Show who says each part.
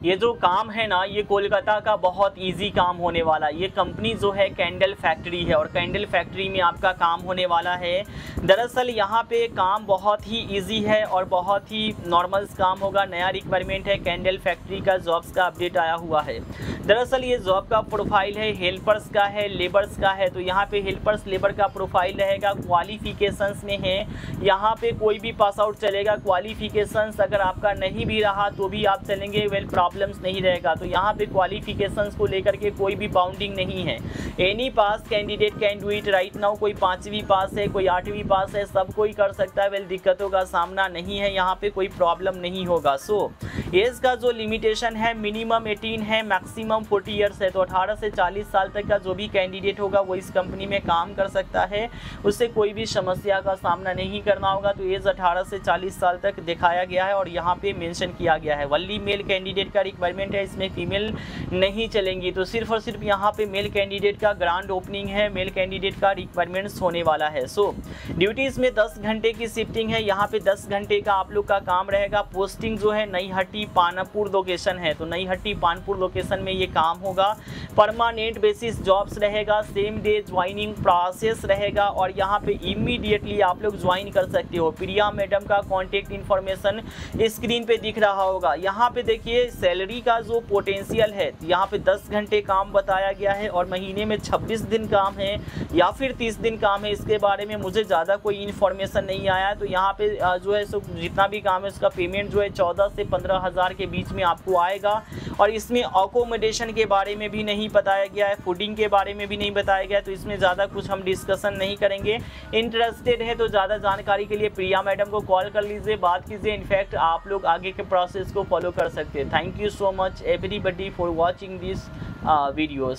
Speaker 1: ये जो काम है ना, ये कोलकाता का बहुत इजी काम होने वाला ये कंपनी जो है कैंडल फैक्ट्री है और कैंडल फैक्ट्री में आपका काम होने वाला है। दरअसल यहाँ पे काम बहुत ही इजी है और बहुत ही नॉर्मल काम होगा। नया रिक्वायरमेंट है कैंडल फैक्ट्री का जॉब्स का अपडेट आया हुआ है। दरअसल ये जॉब का प्रोफ़ाइल है हेल्पर्स का है लेबर्स का है। तो यहाँ पे हेल्पर्स लेबर का प्रोफ़ाइल रहेगा क्वालिफिकेशंस में है। यहाँ पे कोई भी पास आउट चलेगा क्वालिफिकेशंस अगर आपका नहीं भी रहा तो भी आप चलेंगे। वेल प्रॉब्लम्स नहीं रहेगा। तो यहाँ पे क्वालिफिकेशंस को लेकर के कोई भी बाउंडिंग नहीं है। Any pass candidate can do it right now कोई पाँचवीं पास है, कोई आठवीं पास है, सब कोई कर सकता है। वेल दिक्कतों का सामना नहीं है। यहाँ पे कोई प्रॉब्लम नहीं होगा। सो एज का जो लिमिटेशन है मिनिमम एटीन है मैक्सिमम फोर्टी ईयर्स है। तो अठारह से चालीस साल तक का जो भी कैंडिडेट होगा, वो इस कंपनी में काम कर सकता है। उससे कोई भी समस्या का सामना नहीं करना होगा। तो एज अठारह से चालीस साल तक दिखाया गया है और यहाँ पे मेंशन किया गया है। वल्ली मेल कैंडिडेट का रिक्वायरमेंट है, इसमें फीमेल नहीं चलेंगी। तो सिर्फ़ और सिर्फ़ यहाँ पे मेल कैंडिडेट का ग्रांड ओपनिंग है मेल कैंडिडेट का रिक्वायरमेंट्स होने वाला है। सो ड्यूटीज़ में दस घंटे की शिफ्टिंग है, यहाँ पे दस घंटे का आप लोग का काम रहेगा। पोस्टिंग जो है नई हट्टी पानापुर लोकेशन है तो नई हट्टी पानपुर लोकेशन में ये काम होगा। परमानेंट बेसिस जॉब्स रहेगा सेम डे ज्वाइनिंग प्रोसेस रहेगा और यहाँ पे इमीडिएटली आप लोग ज्वाइन कर सकते हो। प्रिया मैडम का कॉन्टेक्ट इन्फॉर्मेशन स्क्रीन पे दिख रहा होगा। यहाँ पे देखिए सैलरी का जो पोटेंशियल है यहाँ पे 10 घंटे काम बताया गया है और महीने में 26 दिन काम है या फिर 30 दिन काम है, इसके बारे में मुझे ज़्यादा कोई इन्फॉर्मेशन नहीं आया। तो यहाँ पे जो है सो, जितना भी काम है, उसका पेमेंट जो है चौदह से पंद्रह हज़ार के बीच में आपको आएगा। और इसमें अकोमोडेशन के बारे में भी नहीं बताया गया है फूडिंग के बारे में भी नहीं बताया गया तो इसमें ज़्यादा कुछ हम डिस्कसन नहीं करेंगे। इंटरेस्टेड है तो ज़्यादा जानकारी के लिए प्रिया मैडम को कॉल कर लीजिए, बात कीजिए। इनफैक्ट आप लोग आगे के प्रोसेस को फॉलो कर सकते हैं। Thank you so much everybody for watching this videos